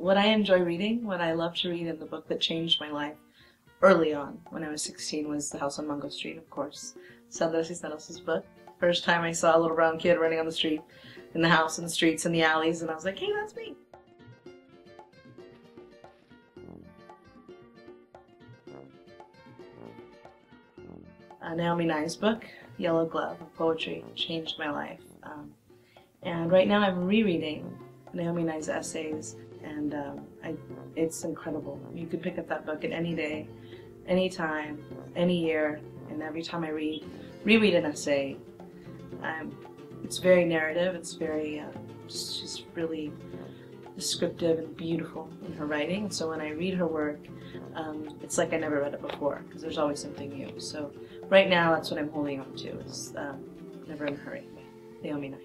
what I enjoy reading, what I love to read, and the book that changed my life early on when I was 16 was The House on Mango Street, of course. Sandra Cisneros' book. First time I saw a little brown kid running on the street, in the house, in the streets, in the alleys, and I was like, hey, that's me. Uh, Naomi Nye's book, Yellow Glove Poetry, changed my life. Um, and right now I'm rereading Naomi Nye's essays, and um, I, it's incredible. You could pick up that book at any day, any time, any year, and every time I read, reread an essay, um, it's very narrative. It's very, uh, she's really descriptive and beautiful in her writing. So when I read her work, um, it's like I never read it before because there's always something new. So right now, that's what I'm holding on to. Is um, Never in a Hurry, Naomi Nye.